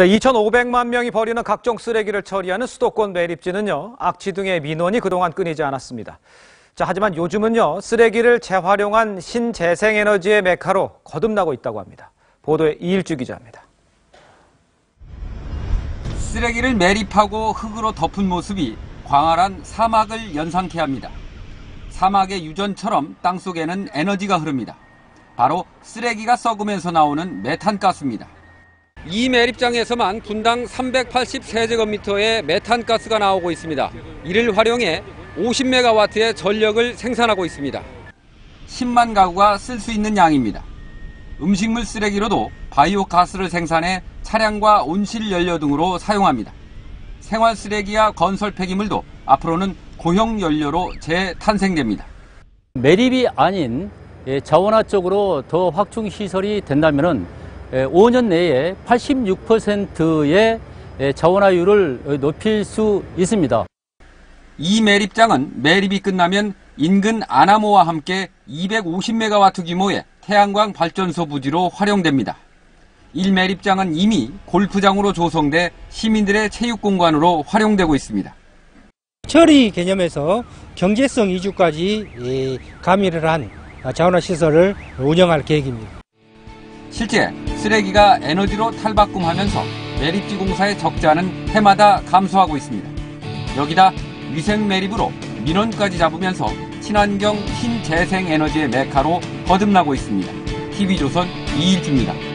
네, 2,500만 명이 버리는 각종 쓰레기를 처리하는 수도권 매립지는요, 악취 등의 민원이 그동안 끊이지 않았습니다. 자, 하지만 요즘은요, 쓰레기를 재활용한 신재생에너지의 메카로 거듭나고 있다고 합니다. 보도에 이일주 기자입니다. 쓰레기를 매립하고 흙으로 덮은 모습이 광활한 사막을 연상케 합니다. 사막의 유전처럼 땅속에는 에너지가 흐릅니다. 바로 쓰레기가 썩으면서 나오는 메탄가스입니다. 이 매립장에서만 분당 383제곱미터의 메탄가스가 나오고 있습니다. 이를 활용해 50메가와트의 전력을 생산하고 있습니다. 10만 가구가 쓸 수 있는 양입니다. 음식물 쓰레기로도 바이오 가스를 생산해 차량과 온실 연료 등으로 사용합니다. 생활 쓰레기와 건설 폐기물도 앞으로는 고형 연료로 재탄생됩니다. 매립이 아닌 예, 자원화 쪽으로 더 확충 시설이 된다면은 5년 내에 86%의 예, 자원화율을 높일 수 있습니다. 이 매립장은 매립이 끝나면 인근 아나모와 함께 250메가와트 규모의 태양광 발전소 부지로 활용됩니다. 1매립장은 이미 골프장으로 조성돼 시민들의 체육 공간으로 활용되고 있습니다. 처리 개념에서 경제성 이주까지 가미를 한 자원화 시설을 운영할 계획입니다. 실제 쓰레기가 에너지로 탈바꿈하면서 매립지 공사의 적자는 해마다 감소하고 있습니다. 여기다 위생 매립으로 민원까지 잡으면서 친환경 신재생 에너지의 메카로 거듭나고 있습니다. TV조선 이일주입니다.